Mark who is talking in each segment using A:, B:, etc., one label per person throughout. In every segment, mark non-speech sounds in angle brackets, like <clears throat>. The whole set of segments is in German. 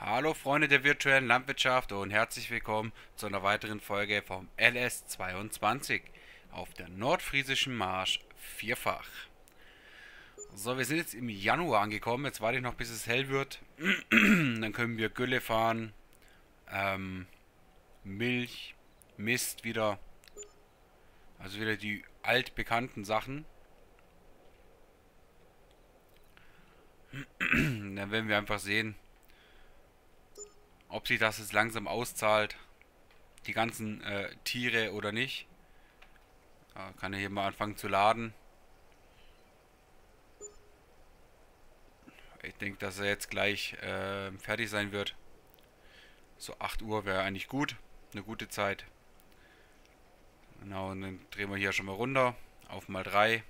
A: Hallo Freunde der virtuellen Landwirtschaft und herzlich willkommen zu einer weiteren Folge vom LS22 auf der nordfriesischen Marsch vierfach. So, wir sind jetzt im Januar angekommen. Jetzt warte ich noch, bis es hell wird. <clears throat> Dann können wir Gülle fahren, ähm, Milch, Mist wieder. Also wieder die altbekannten Sachen. <clears throat> Dann werden wir einfach sehen, ob sich das jetzt langsam auszahlt, die ganzen äh, Tiere oder nicht. Da kann er hier mal anfangen zu laden. Ich denke, dass er jetzt gleich äh, fertig sein wird. So 8 Uhr wäre eigentlich gut. Eine gute Zeit. Genau, und dann drehen wir hier schon mal runter. Auf mal 3.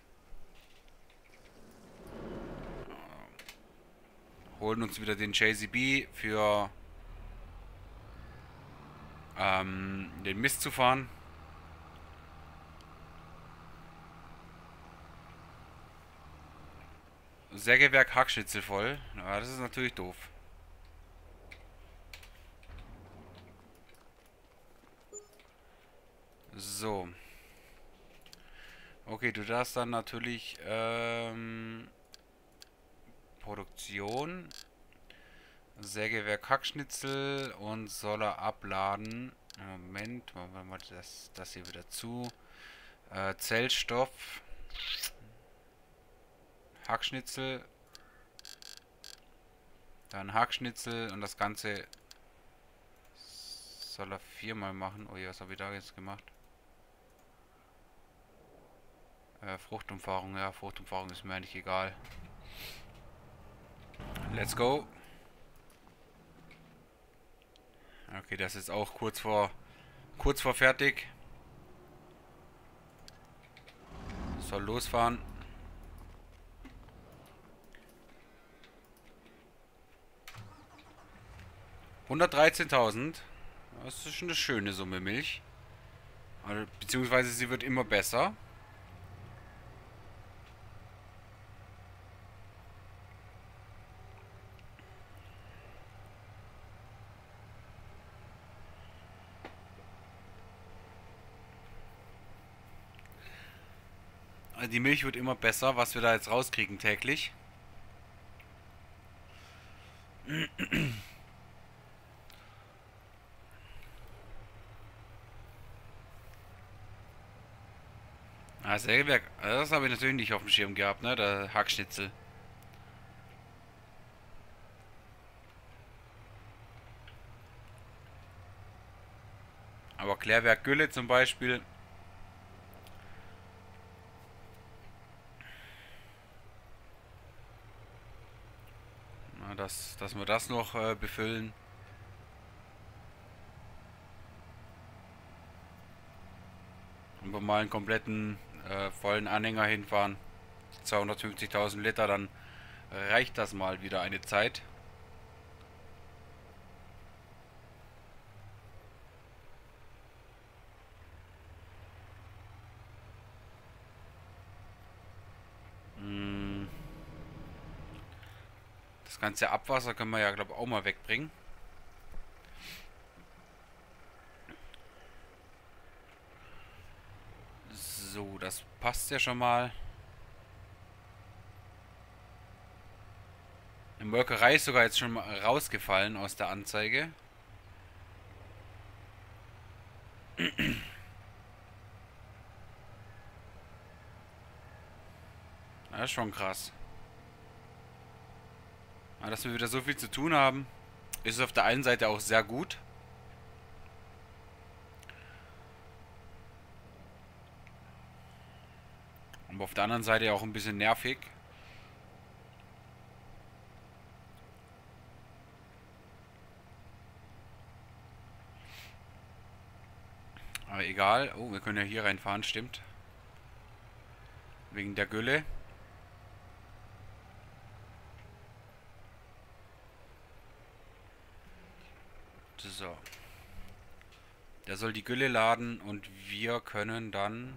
A: Holen uns wieder den JCB für ähm, den Mist zu fahren. Sägewerk Hackschnitzel voll. Ja, das ist natürlich doof. So. Okay, du darfst dann natürlich ähm, Produktion Sägewerk Hackschnitzel und soll er abladen. Moment, machen wir mal das, das hier wieder zu. Äh, Zellstoff. Hackschnitzel. Dann Hackschnitzel und das Ganze soll er viermal machen. Oh ja, was habe ich da jetzt gemacht? Äh, Fruchtumfahrung, ja, Fruchtumfahrung ist mir eigentlich egal. Let's go. Okay, das ist auch kurz vor kurz vor fertig. Soll losfahren. Hundertdreizehntausend. Das ist schon eine schöne Summe Milch. Beziehungsweise sie wird immer besser. Die Milch wird immer besser, was wir da jetzt rauskriegen täglich. Ah, Sägewerk. Das habe ich natürlich nicht auf dem Schirm gehabt, ne? Der Hackschnitzel. Aber Klärwerk Gülle zum Beispiel dass wir das noch äh, befüllen. Und wir mal einen kompletten äh, vollen Anhänger hinfahren. 250.000 Liter, dann reicht das mal wieder eine Zeit. Ganze Abwasser können wir ja, glaube ich, auch mal wegbringen. So, das passt ja schon mal. Die Molkerei ist sogar jetzt schon mal rausgefallen aus der Anzeige. <clears throat> Das ist schon krass. Aber dass wir wieder so viel zu tun haben, ist auf der einen Seite auch sehr gut. Aber auf der anderen Seite auch ein bisschen nervig. Aber egal. Oh, wir können ja hier reinfahren, stimmt. Wegen der Gülle. So. Der soll die Gülle laden und wir können dann...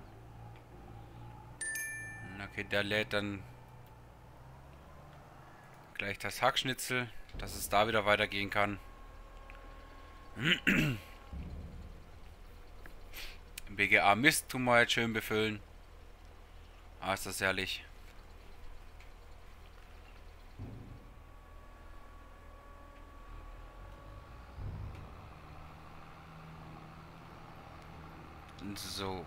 A: Okay, der lädt dann Gleich das Hackschnitzel, dass es da wieder weitergehen kann. <clears throat> BGA Mist tun wir jetzt schön befüllen. Ah, ist das herrlich. So.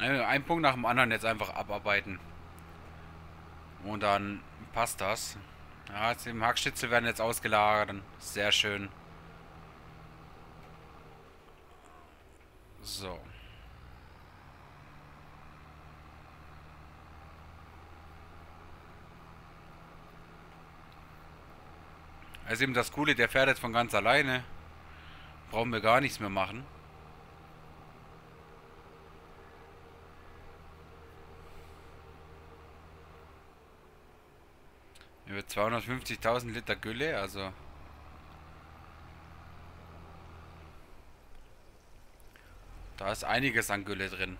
A: Äh, ein Punkt nach dem anderen jetzt einfach abarbeiten. Und dann passt das. Ja, die Hackstütze werden jetzt ausgelagert. Sehr schön. So. Also eben das Coole, der fährt jetzt von ganz alleine. Brauchen wir gar nichts mehr machen. Über 250.000 Liter Gülle, also... Da ist einiges an Gülle drin.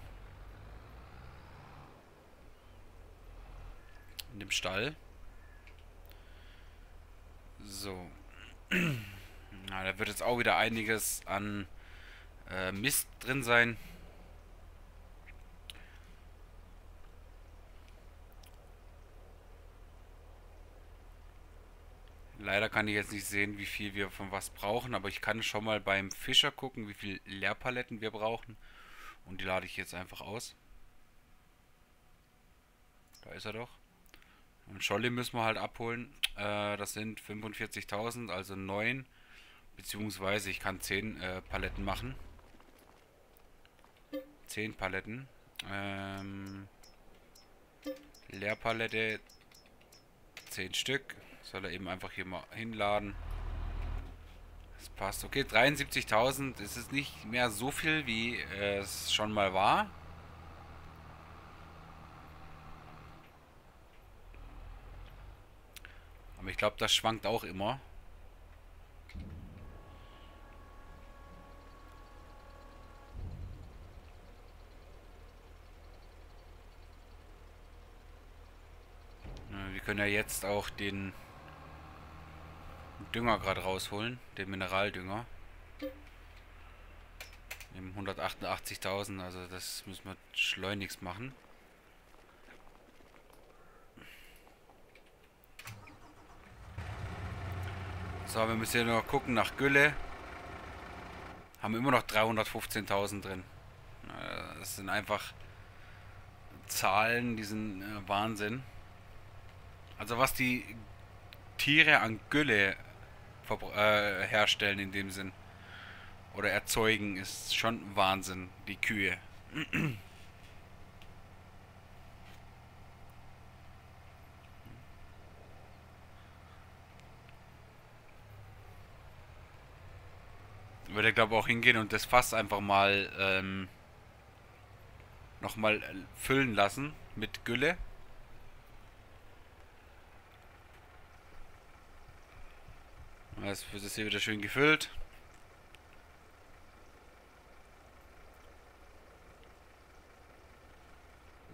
A: In dem Stall. So. <clears throat> Na, da wird jetzt auch wieder einiges an äh, Mist drin sein. Leider kann ich jetzt nicht sehen, wie viel wir von was brauchen, aber ich kann schon mal beim Fischer gucken, wie viel Leerpaletten wir brauchen. Und die lade ich jetzt einfach aus. Da ist er doch. Und Scholli müssen wir halt abholen. Äh, das sind 45.000, also 9. Beziehungsweise ich kann 10 äh, Paletten machen. 10 Paletten. Ähm, Leerpalette 10 Stück. Soll er eben einfach hier mal hinladen. Das passt. Okay, 73.000. Es ist nicht mehr so viel, wie es schon mal war. Aber ich glaube, das schwankt auch immer. Wir können ja jetzt auch den Dünger gerade rausholen, den Mineraldünger. Im 188.000, also das müssen wir schleunigst machen. So, wir müssen hier noch gucken nach Gülle. Haben immer noch 315.000 drin. Das sind einfach Zahlen, die sind äh, Wahnsinn. Also was die Tiere an Gülle äh, herstellen in dem Sinn. Oder erzeugen, ist schon Wahnsinn, die Kühe. <clears throat> Würde glaube auch hingehen und das Fass einfach mal ähm, nochmal füllen lassen mit Gülle. Jetzt wird es hier wieder schön gefüllt.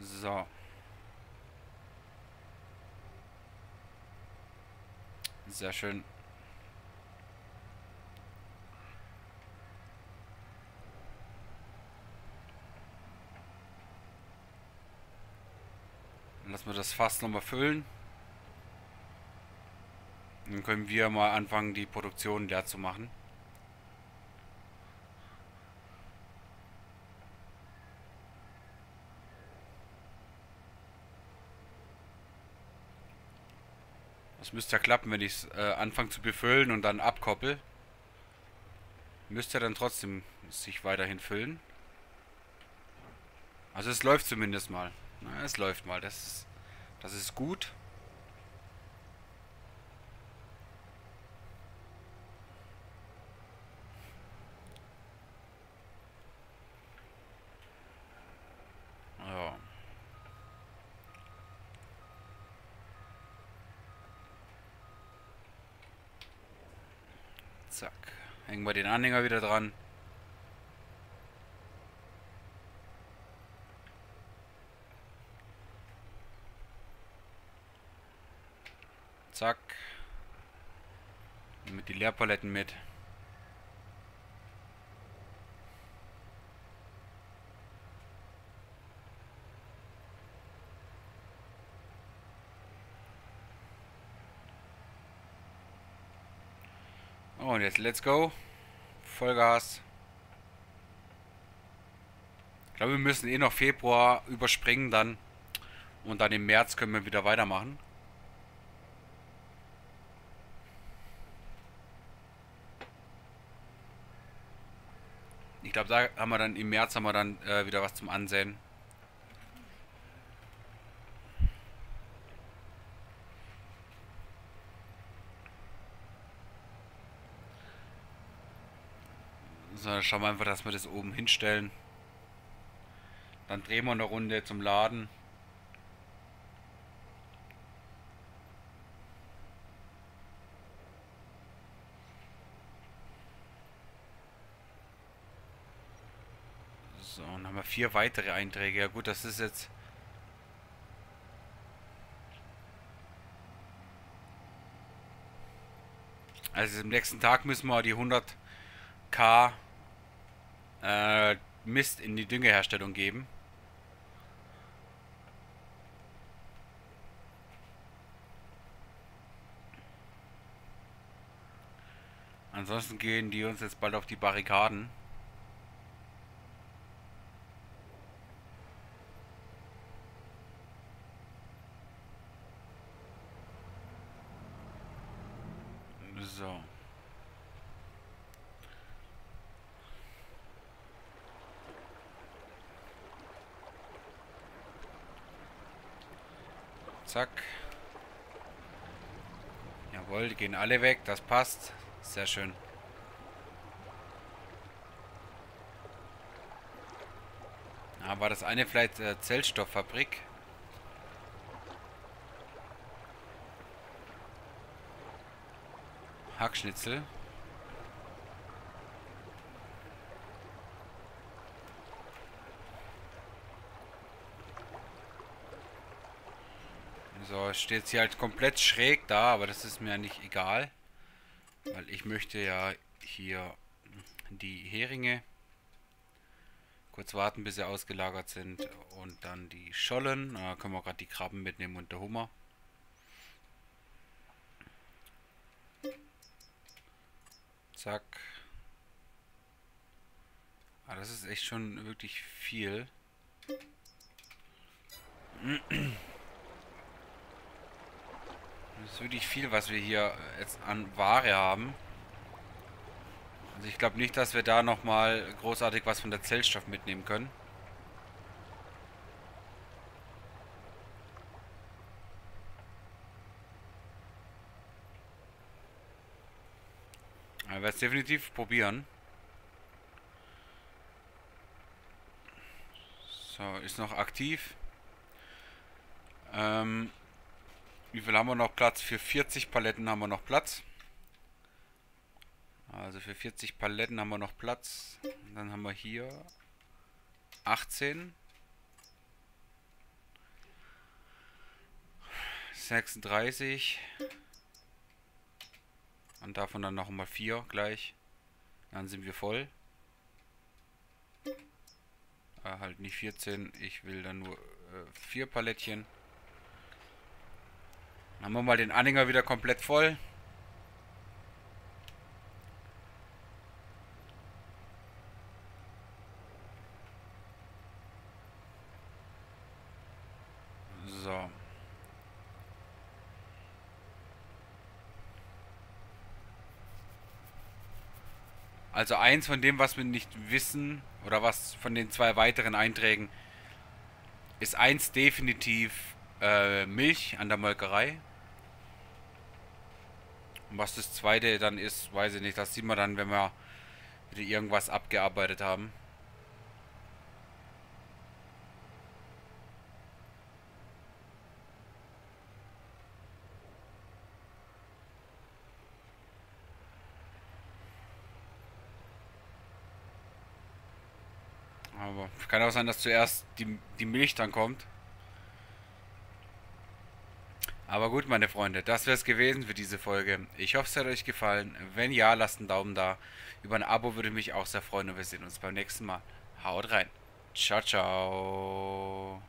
A: So. Sehr schön. Das Fass nochmal füllen. Dann können wir mal anfangen, die Produktion leer zu machen. Das müsste ja klappen, wenn ich es äh, anfange zu befüllen und dann abkoppel. Müsste dann trotzdem sich weiterhin füllen. Also es läuft zumindest mal. Na, es läuft mal. Das ist, das ist gut. Zack. Hängen wir den Anhänger wieder dran. Zack. Mit die Leerpaletten mit. Oh, und jetzt let's go. Vollgas. Ich glaube, wir müssen eh noch Februar überspringen dann. Und dann im März können wir wieder weitermachen. Ich glaube, da haben wir dann im März haben wir dann äh, wieder was zum Ansehen. So, dann schauen wir einfach, dass wir das oben hinstellen. Dann drehen wir eine Runde zum Laden. So, und haben wir vier weitere Einträge. Ja gut, das ist jetzt... Also am nächsten Tag müssen wir die 100k äh, Mist in die Düngeherstellung geben. Ansonsten gehen die uns jetzt bald auf die Barrikaden. So. Zack. Jawohl, die gehen alle weg. Das passt. Sehr schön. Ja, war das eine vielleicht äh, Zellstofffabrik? Hackschnitzel. So, steht sie halt komplett schräg da, aber das ist mir nicht egal. Weil ich möchte ja hier die Heringe kurz warten, bis sie ausgelagert sind. Und dann die Schollen. Da können wir gerade die Krabben mitnehmen und der Hummer. Zack. Ah, das ist echt schon wirklich viel. <clears throat> Das ist wirklich viel, was wir hier jetzt an Ware haben. Also ich glaube nicht, dass wir da nochmal großartig was von der Zellstoff mitnehmen können. Ich werde es definitiv probieren. So, ist noch aktiv. Ähm, wie viel haben wir noch Platz? Für 40 Paletten haben wir noch Platz. Also für 40 Paletten haben wir noch Platz. dann haben wir hier 18. 36. Und davon dann noch mal 4 gleich. Dann sind wir voll. Äh, halt nicht 14. Ich will dann nur äh, 4 Palettchen. Haben wir mal den Anhänger wieder komplett voll. So. Also eins von dem, was wir nicht wissen, oder was von den zwei weiteren Einträgen, ist eins definitiv äh, Milch an der Molkerei. Und was das zweite dann ist, weiß ich nicht. Das sieht man dann, wenn wir wieder irgendwas abgearbeitet haben. Aber kann auch sein, dass zuerst die, die Milch dann kommt. Aber gut, meine Freunde, das wäre es gewesen für diese Folge. Ich hoffe, es hat euch gefallen. Wenn ja, lasst einen Daumen da. Über ein Abo würde mich auch sehr freuen und wir sehen uns beim nächsten Mal. Haut rein. Ciao, ciao.